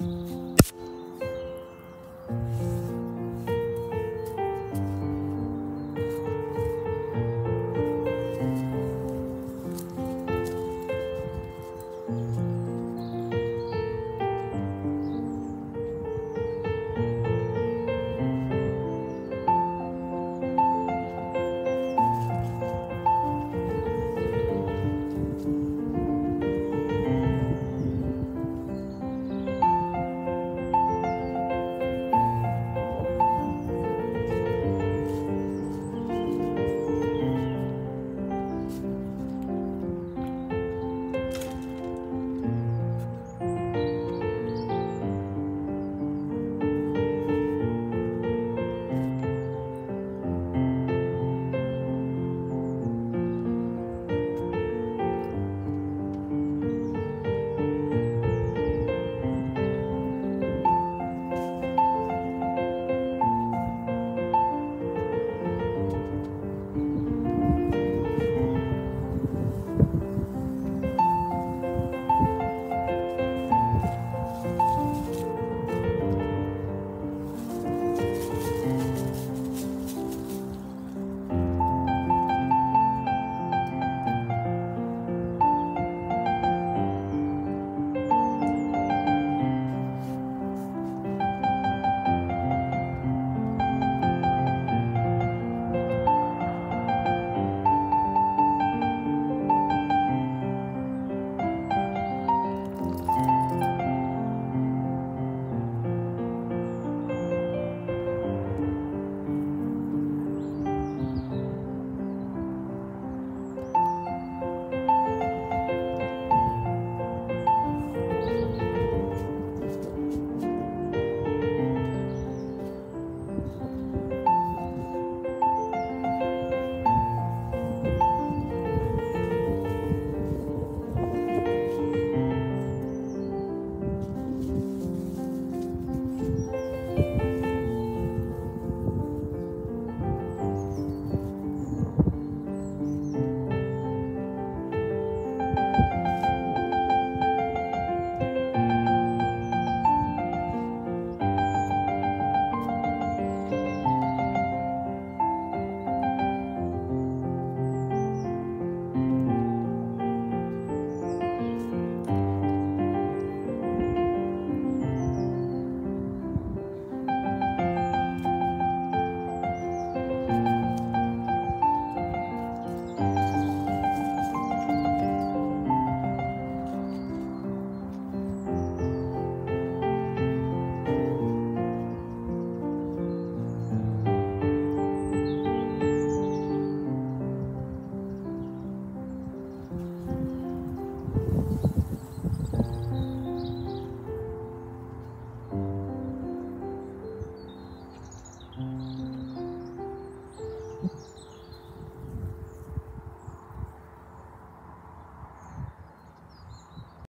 フフフ。